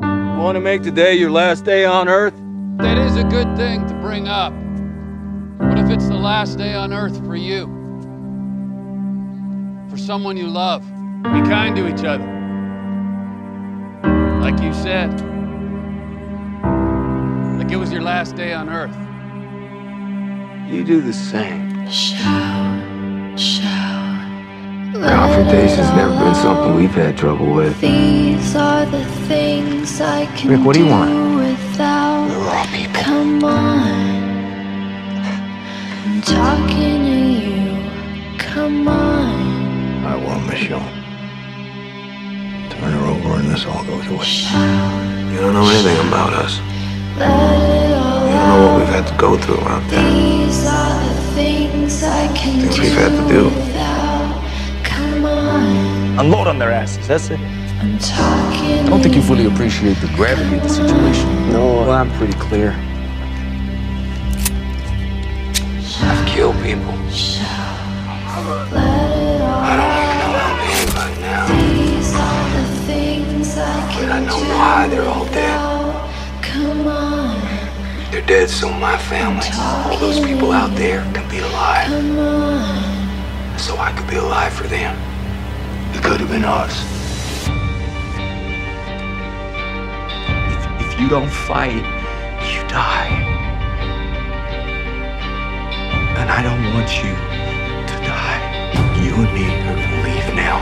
Want to make today your last day on Earth? That is a good thing to bring up. What if it's the last day on Earth for you? For someone you love? Be kind to each other. Like you said. Like it was your last day on Earth. You do the same. Shout, shout. Confrontation's never been something we've had trouble with. These are the things I can Rick, what do you want? without. We're all people. Come on. I'm talking to you. Come on. I want Michonne. Turn her over and this all goes away. Shout, You don't know anything about us. let it all You don't know what we've had to go through out there. These are the things I can Things do we've had to do. Without. Come on. Unload on their asses, that's it. I'm talking I don't think you fully appreciate the gravity of the situation. No, well, I'm pretty clear. I've killed people. I don't even know how many by now. These are the things I can But I know why they're all dead. Come on, They're dead so my family, all those people out there, can be alive. So I could be alive for them. It could have been us. If, if you don't fight, you die. And I don't want you to die. You and me are gonna leave now.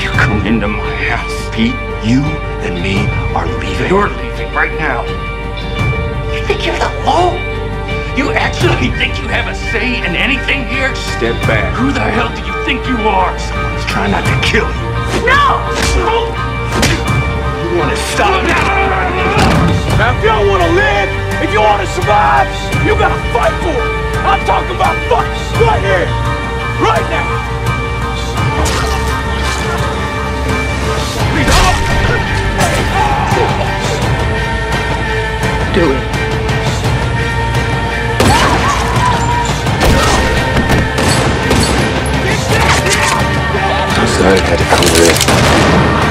You come into my house, Pete. You and me are leaving. You're leaving right now. You think you're the law? You actually think you have a say in anything here? Step back. Who the hell do you think you are? Someone's trying not to kill you. No! You want to stop it? Now, if y'all want to live, if you want to survive, you gotta fight for it. I'm talking about fights right here, right now. Do it. I'm sorry I had to come to this.